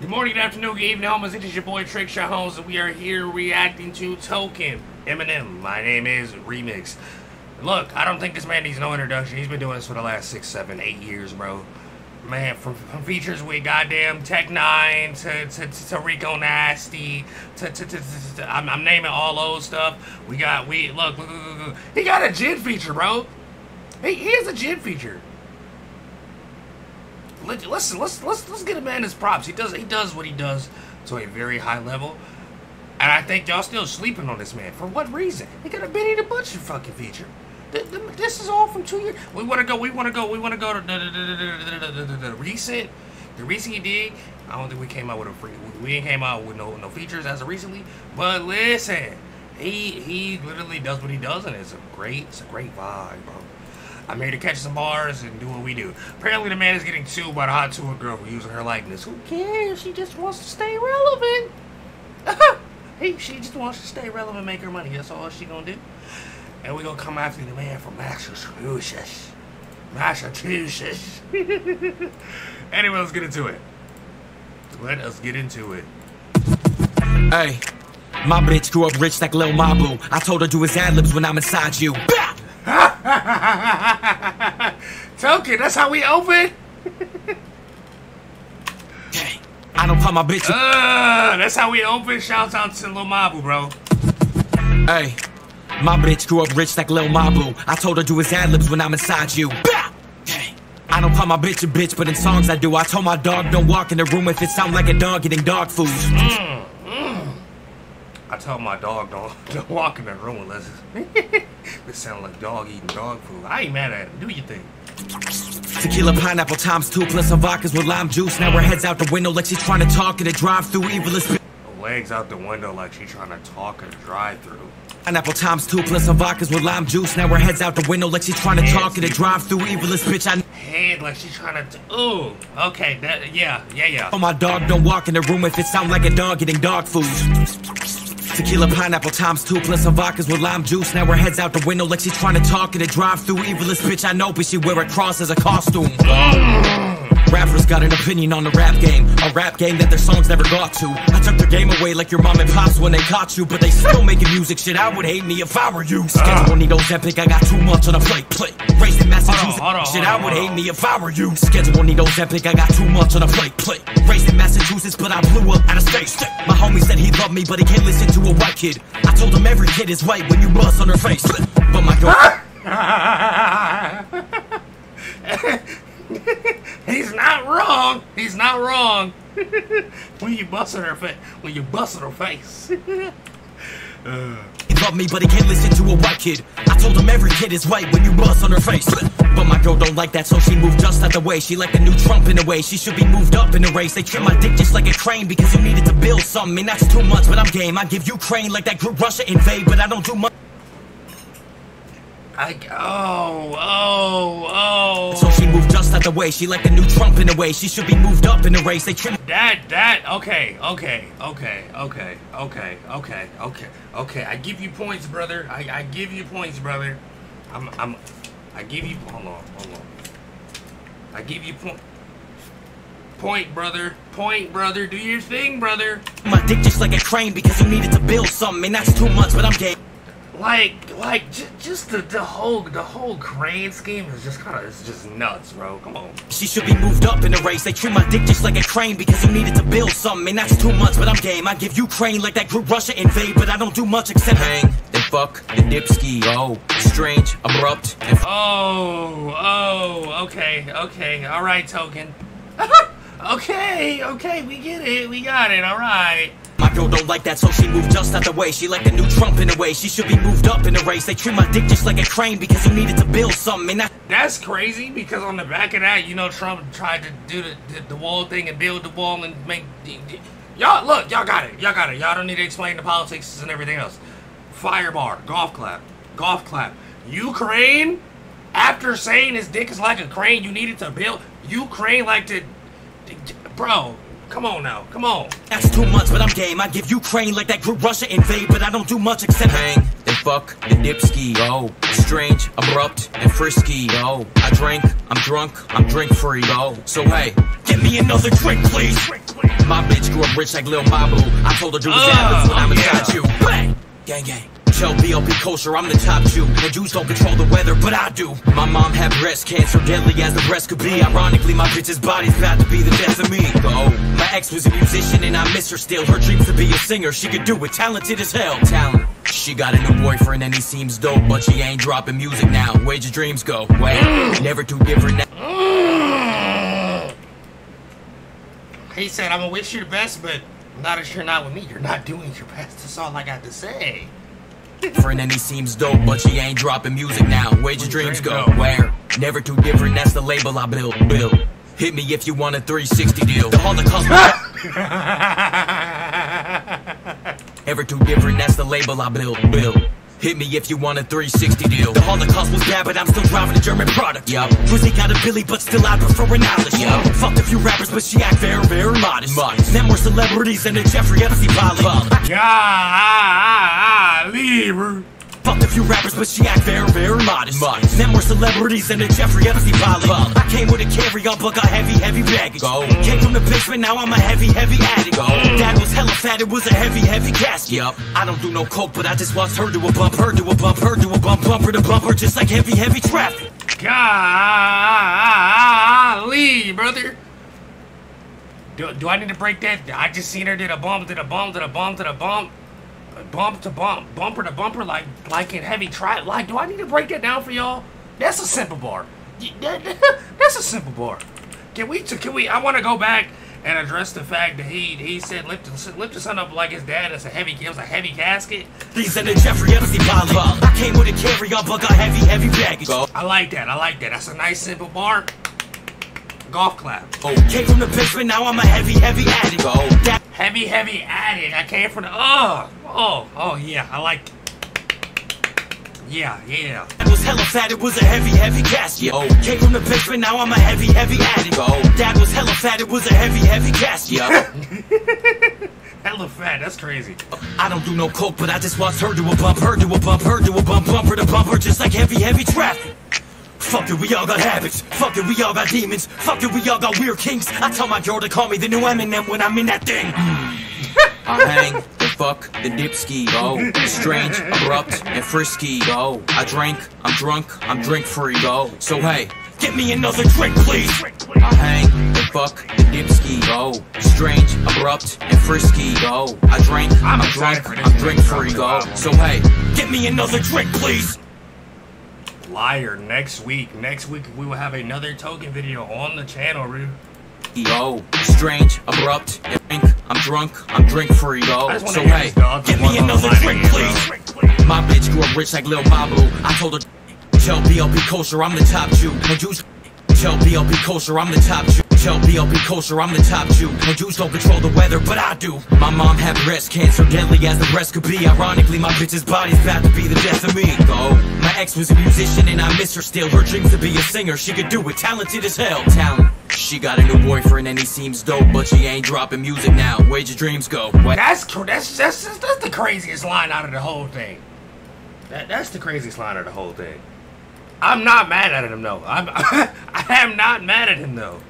Good morning, good afternoon, good evening, homies. It is your boy Trickshot Holmes, and we are here reacting to Token Eminem. My name is Remix. Look, I don't think this man needs no introduction. He's been doing this for the last six, seven, eight years, bro. Man, from, from features with goddamn Tech N9ne to, to, to, to Rico Nasty to, to, to, to I'm, I'm, naming all those stuff. We got we look, look, look, look. he got a JID feature, bro. He, he has a JID feature listen, let's let's let's get a man his props. He does he does what he does to a very high level. And I think y'all still sleeping on this man. For what reason? He got a Benny the Butcher fucking feature. This is all from two years. We want to go. We want to go. We want to go to the recent, the recent he did. I don't think we came out with a free. We ain't came out with no no features as of recently. But listen, he he literally does what he does, and it's a great it's a great vibe, bro. I'm here to catch some bars and do what we do. Apparently, the man is getting sued by the Hawk Tuah girl for using her likeness. Who cares? She just wants to stay relevant. hey, she just wants to stay relevant, make her money. That's all she gonna do. And we gonna come after the man from Massachusetts. Massachusetts. anyway, let's get into it. Let us get into it. Hey, my bitch grew up rich like Lil Mabu. I told her do his ad libs when I'm inside you. Token, that's how we open. I don't call my bitch. Uh, that's how we open. Shouts out to Lil Mabu, bro. Hey, my bitch grew up rich like Lil Mabu. I told her do his ad libs when I'm inside you. I don't call my bitch a bitch, but in songs I do. I told my dog don't walk in the room if it sound like a dog eating dog food. Mm, mm. I told my dog don't, don't walk in the room unless it sound like dog eating dog food. I ain't mad at it. Do you think? Tequila, pineapple, times two, plus some vodkas with lime juice. Now her head's out the window like she's trying to talk in a drive-through. Evil legs out the window like she's trying to talk in a drive-through. Pineapple times two plus some vodkas with lime juice. Now her head's out the window like she's trying to talk in a drive-through. Evilest bitch I head like she's trying to. Ooh, okay, that yeah, yeah, yeah. Oh my dog, don't walk in the room if it sound like a dog eating dog food. Tequila, pineapple, times two, plus some vodkas with lime juice. Now her head's out the window like she's trying to talk in a drive-through. Evilest bitch I know, but she wear a cross as a costume. Rappers got an opinion on the rap game, a rap game that their songs never got to. I took their game away like your mom and pops when they caught you, but they still making music. Shit, I would hate me if I were you. Schedule need those epic, I got too much on a plate. Plate. Racing Massachusetts. Hold on, hold on, Shit, I would hate me if I were you. Schedule need those epic, I got too much on a plate. Plate. in Massachusetts, but I blew up out of state. My homie said he loved me, but he can't listen to a white kid. I told him every kid is white when you bust on her face. But my girl. He's not wrong. He's not wrong. when you bust on her face, when you bust on her face. uh. Love me, but he can't listen to a white kid. I told him every kid is white when you bust on her face. But my girl don't like that, so she moved just out the way. She like a new Trump in a way. She should be moved up in the race. They trim my dick just like a crane because you needed to build something. And that's too much, but I'm game. I give Ukraine like that group Russia invade, but I don't do much. I oh oh oh. So she moved just out the way. She like a new Trump in a way. She should be moved up in the race. They trim. That that okay okay okay okay okay okay okay okay. I give you points, brother. I I give you points, brother. I'm I'm. I give you hold on hold on. I give you point. Point, brother. Point, brother. Do your thing, brother. My dick just like a crane because you needed to build something, and that's too much, but I'm gay like like just the, the whole the whole crane scheme is just kind of it's just nuts bro. Come on. She should be moved up in the race. They treat my dick just like a crane because you needed to build something and that's too much but i'm game. I give ukraine like that group russia invade but i don't do much except hang. Then fuck the dipski oh strange abrupt oh oh okay okay. All right token. Okay okay we get it. We got it. All right my girl don't like that, so she moved just out the way. She like a new Trump in a way. She should be moved up in the race. They treat my dick just like a crane because he needed to build something. That That's crazy because on the back of that, you know, Trump tried to do the, the, the wall thing and build the wall and make. Y'all, look, y'all got it. Y'all got it. Y'all don't need to explain the politics and everything else. Firebar, golf clap, golf clap. Ukraine, after saying his dick is like a crane, you needed to build. Ukraine like to. Bro, Come on now, come on. That's too much, but I'm game. I give Ukraine like that group Russia invade, but I don't do much except hang, then fuck, then dip ski. Oh, strange, abrupt, and frisky. Oh, I drink, I'm drunk, I'm drink free. Oh, so hey, give me another drink, please. My bitch grew up rich like Lil Mabu. I told her do his Uh, when I'm yeah. inside you. Bang! Gang gang. BLP kosher, I'm the top Jew. And Jews don't control the weather, but I do. My mom had breast cancer, deadly as the breast could be. Ironically, my bitch's body's about to be the death of me. Go. My ex was a musician and I miss her still. Her dreams to be a singer, she could do it, talented as hell. Talent. She got a new boyfriend and he seems dope, but she ain't dropping music now. Where'd your dreams go? Wait, never too different. Mm. He said, I'm gonna wish you the best, but not if you're not with me. You're not doing your best. That's all I got to say. Friend and he seems dope, but she ain't dropping music now. Where'd your dreams go? Where? Never too different, that's the label I built. Build. Hit me if you want a 360 deal. All the Holocaust ever too different, that's the label I built. Build. Hit me if you want a 360 deal. The Holocaust was bad, but I'm still driving a German product. Yup. Pussy got a Billy, but still I prefer a knowledge. Yup. Fucked a few rappers, but she act very, very modest. Modest. Them more celebrities than the Jeffrey Epstein pilot. Golly, bro. Fucked a few rappers, but she act very, very modest. modest. Them more celebrities than the Jeffrey Epstein pilot. I came with a carry-on, but got heavy, heavy baggage. Go. Came from the basement, now I'm a heavy, heavy addict. Go. Dad was hella fat, it was a heavy, heavy casket. Yup. I don't do no coke, but I just watched her do a bump, her do a bump, her do a bump, bumper to bumper, just like heavy, heavy traffic. Golly, brother. Do, do I need to break that? I just seen her did a bump to a bump to a bump to a bump. Bump to bump, bumper to bumper, like like in heavy tri. Like, do I need to break that down for y'all? That's a simple bar. That's a simple bar. Can we? Can we? I want to go back and address the fact that he he said lift lift his son up like his dad. It's a heavy. It was a heavy casket. These are the Jeffrey Epstein pilot. I came with a carry-on, but got heavy, heavy baggage. I like that. I like that. That's a nice simple bar. Golf clap. Oh, came from the basement, now I'm a heavy, heavy addict. That Heavy, heavy addict. I came from the. Oh, oh, oh, yeah. I like. Yeah, yeah. was hella fat, it was a heavy, heavy casket. Oh. Came from the basement, now I'm a heavy, heavy addict. Go. Dad was hella fat, it was a heavy, heavy casket. Hella fat. That's crazy. I don't do no coke, but I just watched her do a bump, her do a bump, her do a bump, bumper to bumper, just like heavy, heavy traffic. Fuck it, we all got habits. Fuck it, we all got demons. Fuck it, we all got weird kinks. I tell my girl to call me the new Eminem when I'm in that thing. I hang, the fuck, the dipski, go. Strange, abrupt, and frisky, go. I drink, I'm drunk, I'm drink free, go. So hey, get me another drink, please. I hang, the fuck, the dipski, go. Strange, abrupt, and frisky, go. I drink, I'm I'm, drunk, I'm drink free, go. So hey, get me another drink, please. Liar. Next week. Next week we will have another token video on the channel, Rue. Yo, strange, abrupt, I'm drunk, I'm drink free, yo. I just wanna So hey, give me another drink, please. My bitch grew up rich like Lil Mabu. I told her, tell BLP kosher, I'm the top Jew. And Jews, tell BLP kosher, I'm the top Jew. Tell BLP kosher, I'm the top Jew. And Jews don't control the weather, but I do. My mom had breast cancer, deadly as the breast could be. Ironically, my bitch's body's about to be the death of me. Go. My ex was a musician and I miss her still. Her dreams to be a singer, she could do it, talented as hell. Talent. She got a new boyfriend and he seems dope, but she ain't dropping music now. Where'd your dreams go? What? That's that's that's that's the craziest line out of the whole thing. That that's the craziest line out of the whole thing. I'm not mad at him though. I'm I am not mad at him though.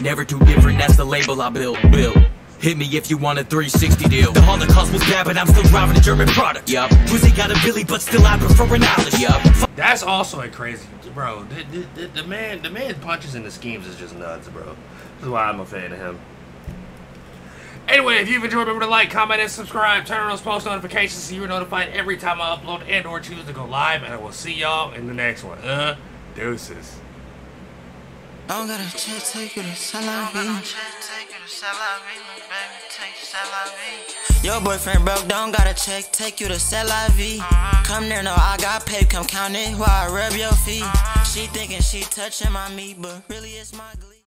Never too different, that's the label I built. Build. Hit me if you want a 360 deal. The Holocaust was bad, but I'm still driving a German product. Yup. Pussy got a Billy, but still I prefer a knowledge. Yup. That's also a crazy, bro. The, the, the, man, the punches and the schemes is just nuts, bro. This is why I'm a fan of him. Anyway, if you've enjoyed, remember to like, comment, and subscribe. Turn on those post notifications so you're notified every time I upload and or choose to go live. And I will see y'all in the next one. Uh, deuces. Don't gotta check, take you to Salavi. Your boyfriend broke, don't gotta check, take you to Salavi. Come there, no, I got paid, come count it while I rub your feet. She thinking she touching my meat, but really it's my.